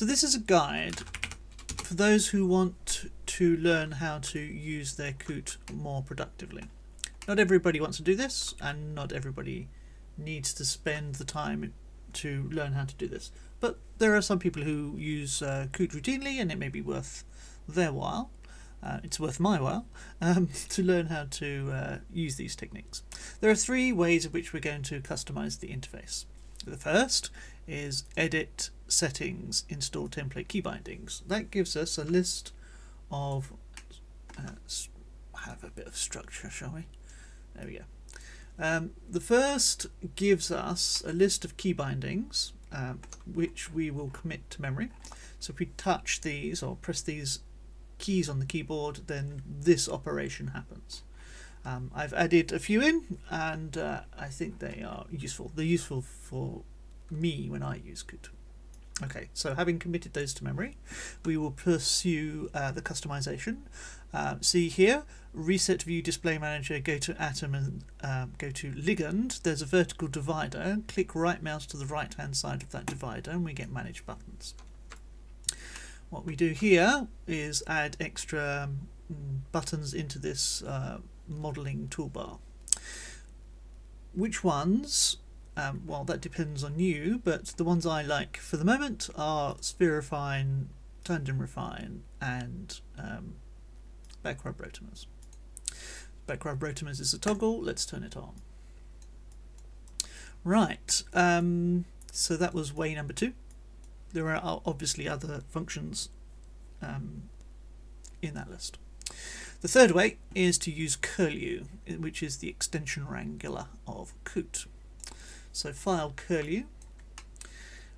So this is a guide for those who want to learn how to use their Coot more productively. Not everybody wants to do this and not everybody needs to spend the time to learn how to do this. But there are some people who use uh, Coot routinely and it may be worth their while. Uh, it's worth my while um, to learn how to uh, use these techniques. There are three ways in which we're going to customize the interface. The first is edit settings install template key bindings. That gives us a list of uh, have a bit of structure shall we? There we go. Um, the first gives us a list of key bindings um, which we will commit to memory. So if we touch these or press these keys on the keyboard then this operation happens um, I've added a few in and uh, I think they are useful they're useful for me when I use Coot Okay, so having committed those to memory, we will pursue uh, the customization. Uh, see here, reset view display manager, go to atom and um, go to ligand. There's a vertical divider. Click right mouse to the right hand side of that divider and we get manage buttons. What we do here is add extra um, buttons into this uh, modeling toolbar. Which ones um, well, that depends on you, but the ones I like for the moment are Sphere Refine, Tandem Refine, and um, Backrub Rotamers. Backrub Rotamers is a toggle, let's turn it on. Right, um, so that was way number two. There are obviously other functions um, in that list. The third way is to use curlew, which is the extension wrangler of Coot. So file curlew,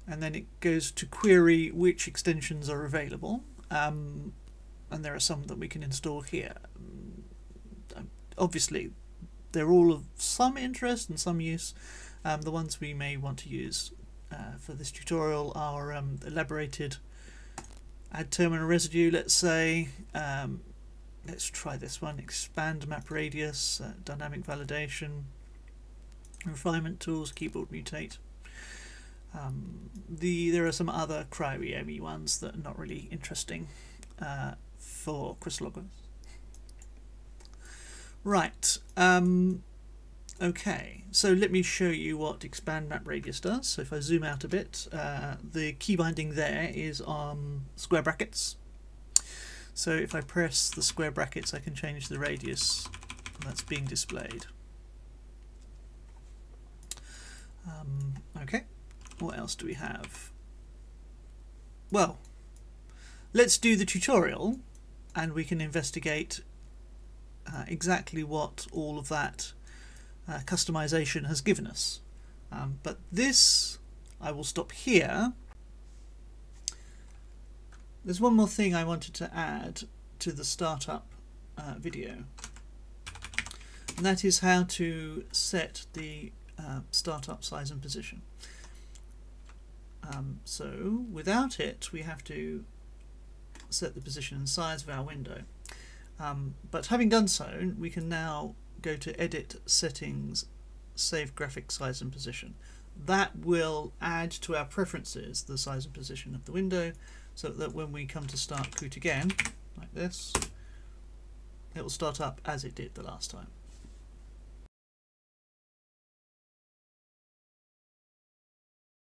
and then it goes to query which extensions are available. Um, and there are some that we can install here. Um, obviously, they're all of some interest and some use. Um, the ones we may want to use uh, for this tutorial are um, elaborated add terminal residue, let's say. Um, let's try this one, expand map radius, uh, dynamic validation, refinement tools, keyboard mutate. Um, the there are some other cryo ones that are not really interesting uh, for crystallography. Right. Um, okay. So let me show you what expand map radius does. So if I zoom out a bit, uh, the key binding there is on square brackets. So if I press the square brackets, I can change the radius that's being displayed. Um, okay, what else do we have? Well, let's do the tutorial and we can investigate uh, exactly what all of that uh, customization has given us. Um, but this, I will stop here. There's one more thing I wanted to add to the startup uh, video and that is how to set the uh, startup size and position. Um, so without it we have to set the position and size of our window. Um, but having done so we can now go to edit settings save graphic size and position. That will add to our preferences the size and position of the window so that when we come to start Coot again like this it will start up as it did the last time.